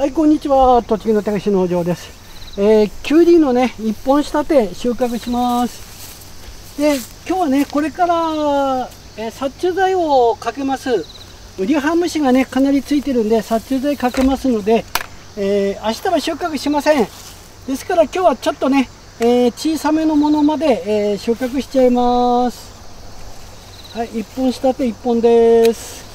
はい、こんにちは。栃木の高橋農場です。えー、キュウリのね、一本仕立て収穫します。で、今日はね、これから、えー殺虫剤をかけます。ウリハムシがね、かなりついてるんで、殺虫剤かけますので、えー明日は収穫しません。ですから今日はちょっとね、えー小さめのものまで、えー収穫しちゃいます。はい、一本仕立て一本です。